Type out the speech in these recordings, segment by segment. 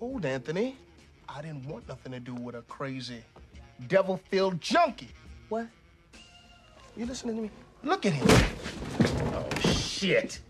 told Anthony I didn't want nothing to do with a crazy, devil-filled junkie. What? You listening to me? Look at him. Oh, shit.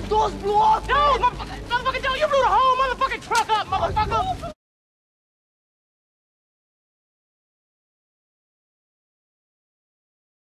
Fucking doors blew off? No, motherfucker, motherfucker, no, you blew the whole motherfucking truck up, motherfucker.